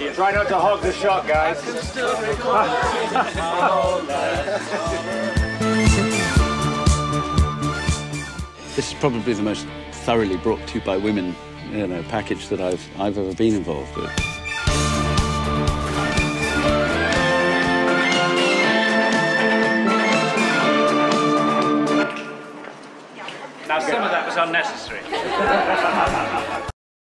Try not to hog the shot, guys. This is probably the most thoroughly brought to you by women, you know, package that I've I've ever been involved with. Now, some of that was unnecessary.